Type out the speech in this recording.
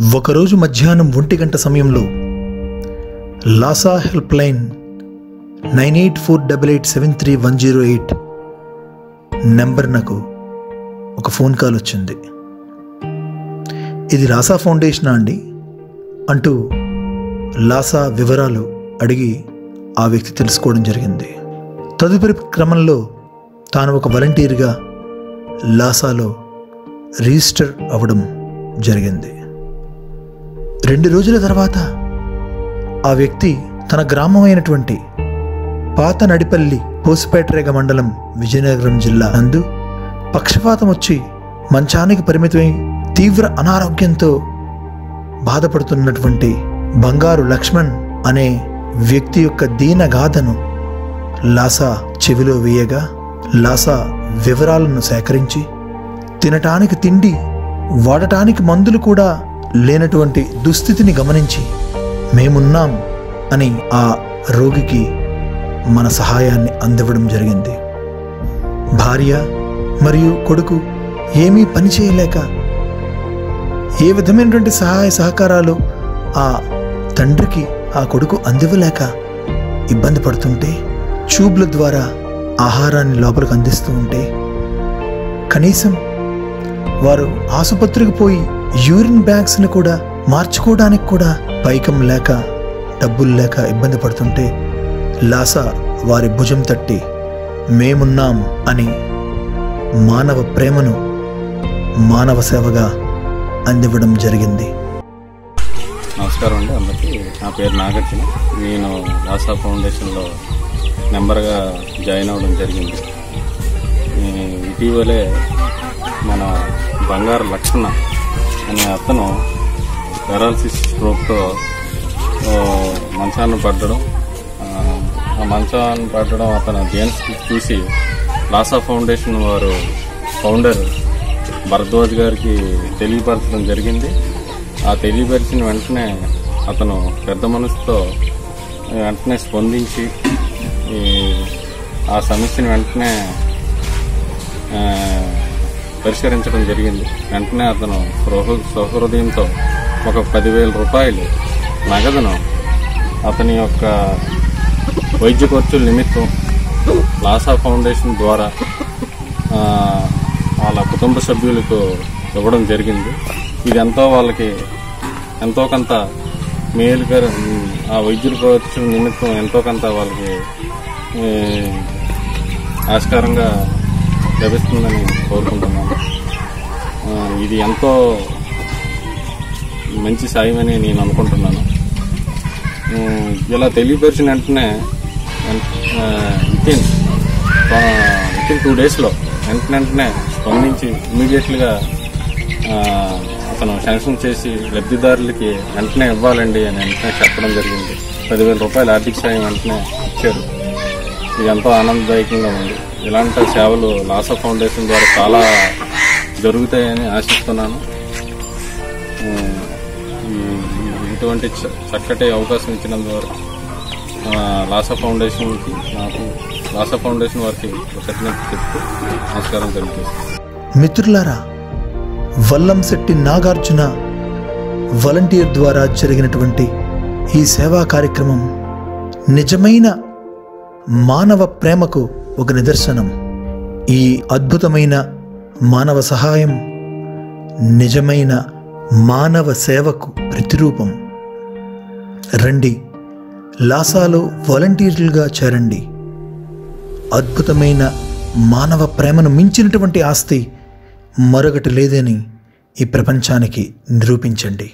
ఒకరోజు మధ్యాహ్నం ఒంటి గంట సమయంలో లాసా helpline nine eight four double eight seven three one zero eight number నాకు ఒక ఫోన్ కాల్ వచ్చింది. ఇది లాసా ఫౌండేషనా అండి? అంటూ లాసా వివరాలు అడిగి ఆ వ్యక్తి తెలుసుకోవడం జరిగింది. తదుపరి క్రమంలో తాను ఒక వాలంటీర్గా లాసాలో రిజిస్టర్ అవ్వడం జరిగింది. రెండు రోజుల తర్వాత ఆ వ్యక్తి తన గ్రామం అయినటువంటి పాత నడిపల్లి పోసిపేటరేగ మండలం విజయనగరం జిల్లా అందు పక్షపాతం వచ్చి మంచానికి పరిమితమై తీవ్ర అనారోగ్యంతో బాధపడుతున్నటువంటి బంగారు లక్ష్మణ్ అనే వ్యక్తి యొక్క దీనగాథను లాసా చెవిలో వేయగా లాసా వివరాలను సేకరించి తినటానికి తిండి వాడటానికి మందులు కూడా లేనటువంటి దుస్థితిని గమనించి మేమున్నాం అని ఆ రోగికి మన సహాయాన్ని అందివ్వడం జరిగింది. భార్య మరియు కొడుకు ఏమీ పని చేయలేక ఏ విధమైనటువంటి సహాయ సహకారాలు ఆ తండ్రికి ఆ కొడుకు అందివ్వలేక ఇబ్బంది పడుతుంటే ట్యూబ్ల ద్వారా ఆహారాన్ని లోపలికి అందిస్తూ ఉంటే కనీసం వారు ఆసుపత్రికి పోయి యూరిన్ బ్యాగ్స్ని కూడా మార్చుకోవడానికి కూడా పైకం లేక డబ్బులు లేక ఇబ్బంది పడుతుంటే లాసా వారి భుజం తట్టి మేమున్నాం అని మానవ ప్రేమను మానవ సేవగా అందివ్వడం జరిగింది. నమస్కారం అండి. అందరికీ నా పేరు నాగార్జున. నేను లాసా ఫౌండేషన్లో మెంబర్గా జాయిన్ అవ్వడం జరిగింది. ఇటీవలే మన బంగారు లక్షణ అనే అతను పెరాలసిస్ స్ట్రోక్తో మంచాన్ని పడ్డడం ఆ, మంచాన్ని పడ్డడం అతను గేమ్స్ చూసి లాసా ఫౌండేషన్ వారు ఫౌండర్ భరద్వాజ్ గారికి తెలియపరచడం జరిగింది. ఆ తెలియపరిచిన వెంటనే అతను పెద్ద మనసుతో వెంటనే స్పందించి ఈ ఆ సమస్యను వెంటనే పరిష్కరించడం జరిగింది. వెంటనే అతను సృహ సహృదయంతో ఒక పదివేల రూపాయలు నగదును అతని యొక్క వైద్య ఖర్చుల నిమిత్తం లాసా ఫౌండేషన్ ద్వారా వాళ్ళ కుటుంబ సభ్యులకు ఇవ్వడం జరిగింది. ఇది ఎంతో వాళ్ళకి ఎంతో కొంత మేలుగా ఆ వైద్యుల ఖర్చుల నిమిత్తం ఎంతో కొంత వాళ్ళకి ఆస్కారంగా లభిస్తుందని కోరుకుంటున్నాను. ఇది ఎంతో మంచి సాయమని నేను అనుకుంటున్నాను. ఇలా తెలియపరిచిన వెంటనే వితిన్ వితిన్ టూ డేస్లో వెంటనే వెంటనే స్పందించి ఇమీడియట్లుగా అతను శాంక్షన్ చేసి లబ్ధిదారులకి వెంటనే ఇవ్వాలండి అని వెంటనే చెప్పడం జరిగింది. పదివేల రూపాయలు ఆర్థిక సాయం వెంటనే ఇచ్చారు. ఇది ఎంతో ఆనందదాయకంగా ఉంది. ఇలాంటి సేవలు లాసా ఫౌండేషన్ ద్వారా చాలా జరుగుతాయని ఆశిస్తున్నాను. ఇటువంటి చ- చక్కటి అవకాశం ఇచ్చినందువరకు ఆ, లాసా ఫౌండేషన్కి నాకు లాసా ఫౌండేషన్ వారికి కృతజ్ఞత చెప్తూ నమస్కారం తెలియజేస్తాను మిత్రులారా వల్లంశెట్టి నాగార్జున వాలంటీర్ ద్వారా జరిగినటువంటి ఈ సేవా కార్యక్రమం నిజమైన మానవ ప్రేమకు ఒక నిదర్శనం. ఈ అద్భుతమైన మానవ సహాయం నిజమైన మానవ సేవకు ప్రతిరూపం. రండి లాసాలో వాలంటీర్లుగా చేరండి. అద్భుతమైన మానవ ప్రేమను మించినటువంటి ఆస్తి మరొకటి లేదని ఈ ప్రపంచానికి నిరూపించండి.